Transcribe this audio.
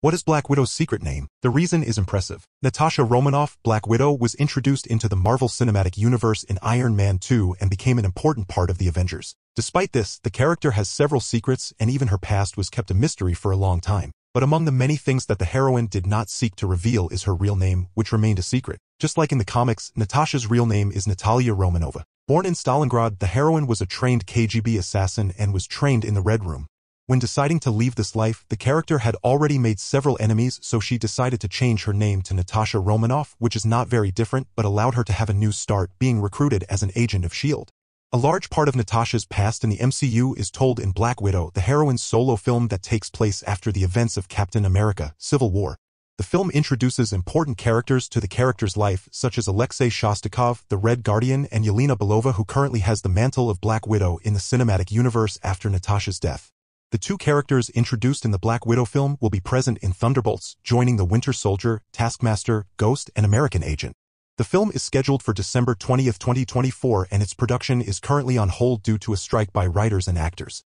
What is Black Widow's secret name? The reason is impressive. Natasha Romanoff, Black Widow, was introduced into the Marvel Cinematic Universe in Iron Man 2 and became an important part of the Avengers. Despite this, the character has several secrets and even her past was kept a mystery for a long time. But among the many things that the heroine did not seek to reveal is her real name, which remained a secret. Just like in the comics, Natasha's real name is Natalia Romanova. Born in Stalingrad, the heroine was a trained KGB assassin and was trained in the Red Room. When deciding to leave this life, the character had already made several enemies, so she decided to change her name to Natasha Romanoff, which is not very different, but allowed her to have a new start, being recruited as an agent of S.H.I.E.L.D. A large part of Natasha's past in the MCU is told in Black Widow, the heroine's solo film that takes place after the events of Captain America, Civil War. The film introduces important characters to the character's life, such as Alexei Shostakov, the Red Guardian, and Yelena Belova who currently has the mantle of Black Widow in the cinematic universe after Natasha's death. The two characters introduced in the Black Widow film will be present in Thunderbolts, joining the Winter Soldier, Taskmaster, Ghost, and American Agent. The film is scheduled for December 20, 2024, and its production is currently on hold due to a strike by writers and actors.